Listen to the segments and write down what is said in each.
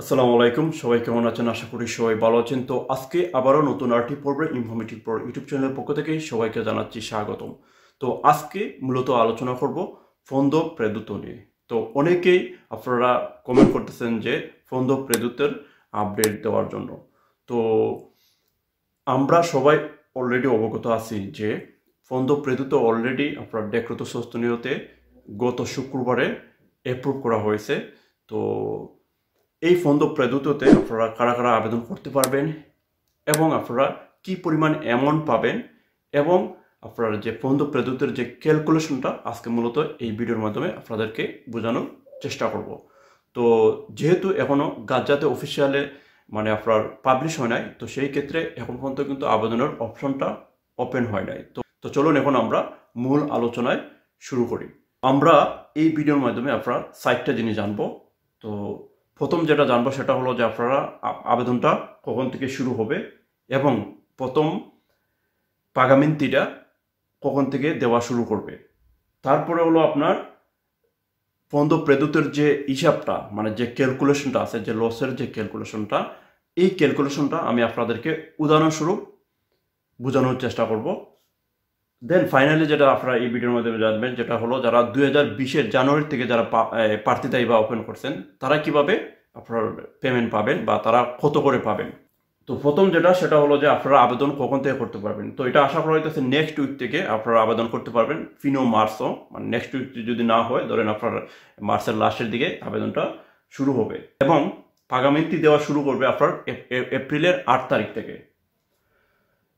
আসসালামু আলাইকুম, সবাই কেমন আছেন? আশা করি সবাই ভালো আছেন। তো আজকে আবারও নতুন আরটি পর্বে ইনফরমেটিভ পর ইউটিউব চ্যানেলের পক্ষ থেকে সবাইকে জানাচ্ছি স্বাগতম। তো আজকে মূলত আলোচনা করব ফন্দ প্রেদুত নিয়ে। তো অনেকেই আপনারা কমেন্ট করতেছেন যে ফন্দ প্রেদুতের আপডেট দেওয়ার জন্য। তো আমরা সবাই অলরেডি অবগত আছি যে ফন্দ প্রেদুত অলরেডি আপনার ডেক্রত সস্তনীয়তে গত শুক্রবারে অ্যাপ্রুভ করা হয়েছে। তো এই ফন্দ প্রেদুততে আপনারা কারা কারা আবেদন করতে পারবেন এবং আপনারা কি পরিমাণ অ্যামাউন্ট পাবেন এবং আপনার যে ফন্দ প্রেদুতের যে ক্যালকুলেশনটা আজকে মূলত এই ভিডিওর মাধ্যমে আপনাদেরকে বোঝানোর চেষ্টা করব। তো যেহেতু এখনও গাজ্জাতে অফিসিয়ালে মানে আপনার পাবলিশ হয় নাই, তো সেই ক্ষেত্রে এখন পর্যন্ত কিন্তু আবেদনের অপশনটা ওপেন হয় নাই। তো তো চলুন এখন আমরা মূল আলোচনায় শুরু করি। আমরা এই ভিডিওর মাধ্যমে আপনার সাইটটা জিনিস জানব। তো প্রথম যেটা জানব সেটা হলো যে আপনারা আবেদনটা কখন থেকে শুরু হবে এবং প্রথম পাগামিন্তিটা কখন থেকে দেওয়া শুরু করবে। তারপরে হলো আপনার ফন্দ প্রেদুতের যে হিসাবটা মানে যে ক্যালকুলেশনটা আছে, যে লসের যে ক্যালকুলেশনটা এই ক্যালকুলেশনটা আমি আপনাদেরকে উদাহরণস্বরূপ বোঝানোর চেষ্টা করব। দেন ফাইনালি যেটা আপনারা এই ভিডিওর মাধ্যমে জানবেন, যেটা হলো যারা দুই হাজার বিশের জানুয়ারি থেকে যারা প্রার্থী বা ওপেন করছেন, তারা কীভাবে আপনার পেমেন্ট পাবেন বা তারা কত করে পাবেন? তো প্রথম যেটা, সেটা হলো যে আপনারা আবেদন কখন থেকে করতে পারবেন? তো এটা আশা করা হইতেছে নেক্সট উইক থেকে আপনারা আবেদন করতে পারবেন ফিনো মার্চও মানে নেক্সট উইক যদি না হয়, ধরেন আপনার মার্চের লাস্টের দিকে আবেদনটা শুরু হবে। এবং পাগামিন্তি দেওয়া শুরু করবে আপনার এপ্রিলের আট তারিখ থেকে।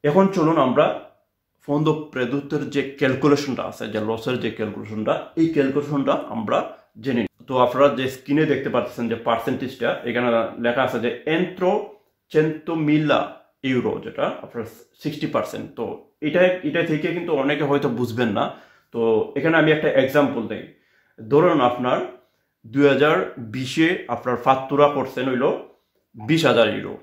এখন চলুন আমরা ফন্দ প্রেদুত্বের যে ক্যালকুলেশনটা আছে, যে লসের যে ক্যালকুলেশনটা এই ক্যালকুলেশনটা আমরা জেনে তো আপনারা যে স্ক্রিনে দেখতে পাচ্ছেন যে পার্সেন্টেজটা এখানে লেখা আছে যে এন্ট্রো চেন্টোমিলা ইউরো, যেটা আপনার সিক্সটি পার্সেন্ট তো এটা এটা থেকে কিন্তু অনেকে হয়তো বুঝবেন না। তো এখানে আমি একটা এক্সাম্পল দিই। ধরুন আপনার দুই হাজার বিশে আপনার ফাত্তুরা করছেন হইল বিশ হাজার ইউরো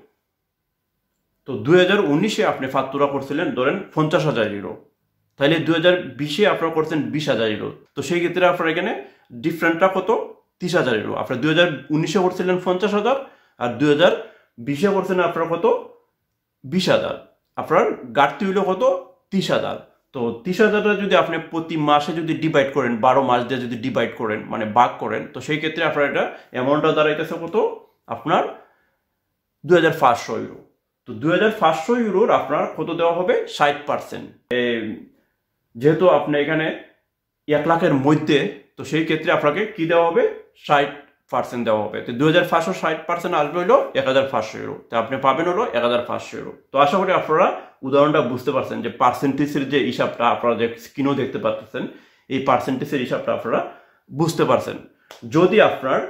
তো দুই হাজার উনিশে আপনি ফাত্তুরা করছিলেন, ধরেন পঞ্চাশ হাজার ইউরো তাহলে দুই হাজার বিশে আপনারা করছেন বিশ হাজার ইউরো তো সেই ক্ষেত্রে আপনার এখানে ডিফারেন্টটা কত? তিরিশ হাজার ইউরো আপনার দুই হাজার উনিশে করছিলেন পঞ্চাশ হাজার, আর দুই হাজার বিশে করছেন আপনার কত? বিশ হাজার। আপনার গাড়তি হইল কত? তিরিশ হাজার। তো তিরিশ হাজারটা যদি আপনি প্রতি মাসে যদি ডিভাইড করেন, বারো মাস দিয়ে যদি ডিভাইড করেন মানে ভাগ করেন, তো সেই ক্ষেত্রে আপনার এটা অ্যামাউন্টটা দাঁড়াইতেছে কত? আপনার দুই হাজার পাঁচশো ইউরো তো দুই হাজার পাঁচশো ইউরোর আপনার কত দেওয়া হবে? ষাট পার্সেন্ট যেহেতু আপনি এখানে এক লাখের মধ্যে, তো সেই ক্ষেত্রে আপনাকে কি দেওয়া হবে? ষাট পার্সেন্ট দেওয়া হবে। তো দু হাজার পাঁচশো ষাট পার্সেন্ট আসবে হলো এক হাজার পাঁচশো ইউরো। তো আপনি পাবেন হলো এক হাজার পাঁচশো ইউরো। তো আশা করি আপনারা উদাহরণটা বুঝতে পারছেন যে পার্সেন্টেজের যে হিসাবটা আপনারা যে স্ক্রিনও দেখতে পাচ্ছেন এই পার্সেন্টেজের হিসাবটা আপনারা বুঝতে পারছেন। যদি আপনার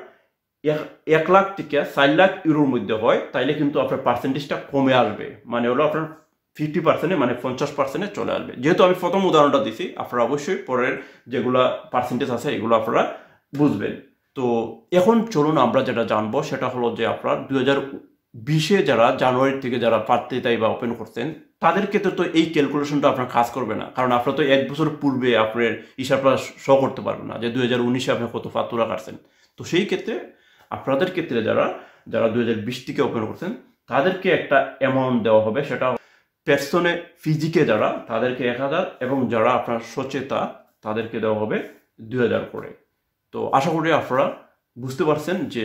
এক লাখ থেকে চার লাখ ইউরোর মধ্যে হয়, তাইলে কিন্তু আপনার পার্সেন্টেজটা কমে আসবে। মানে হলো আপনার ফিফটি পার্সেন্টে মানে পঞ্চাশ পার্সেন্টে চলে আসবে। যেহেতু আমি প্রথম উদাহরণটা দিছি, আপনারা অবশ্যই পরের যেগুলো পার্সেন্টেজ আছে, এগুলো আপনারা বুঝবেন। তো এখন চলুন আমরা যেটা জানব, সেটা হলো যে আপনার দু হাজার বিশে যারা জানুয়ারি থেকে যারা প্রার্থিতাই বা ওপেন করছেন, তাদের ক্ষেত্রে তো এই ক্যালকুলেশনটা আপনার কাজ করবে না। কারণ আপনার তো এক বছর পূর্বে আপনার হিসাবটা শো করতে পারবেন না যে দু হাজার উনিশে আপনি কত ফাতুরা কাটছেন। তো সেই ক্ষেত্রে আপনাদের ক্ষেত্রে যারা যারা দুই হাজার বিশ থেকে ওপেন করছেন, তাদেরকে একটা অ্যামাউন্ট দেওয়া হবে, সেটা পেছনে ফিজিকে যারা, তাদেরকে এক হাজার এবং যারা আপনার সচেতা, তাদেরকে দেওয়া হবে দুই হাজার করে। তো আশা করি আপনারা বুঝতে পারছেন যে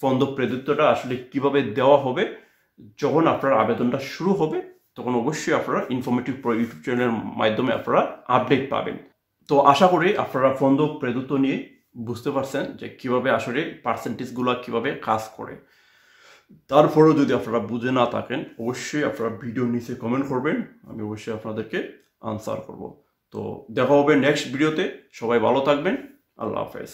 ফন্দ প্রেদিত্বটা আসলে কীভাবে দেওয়া হবে। যখন আপনার আবেদনটা শুরু হবে, তখন অবশ্যই আপনারা ইনফরমেটিভ ইউটিউব চ্যানেলের মাধ্যমে আপনারা আপডেট পাবেন। তো আশা করি আপনারা ফন্দ প্রেদিত্ব নিয়ে বুঝতে পারছেন যে কীভাবে আসলে পার্সেন্টেজগুলো কীভাবে কাজ করে। তারপরেও যদি আপনারা বুঝে না থাকেন, অবশ্যই আপনারা ভিডিও নিচে কমেন্ট করবেন, আমি অবশ্যই আপনাদেরকে আনসার করব। তো দেখা হবে নেক্সট ভিডিওতে সবাই ভালো থাকবেন। আল্লাহ হাফেজ।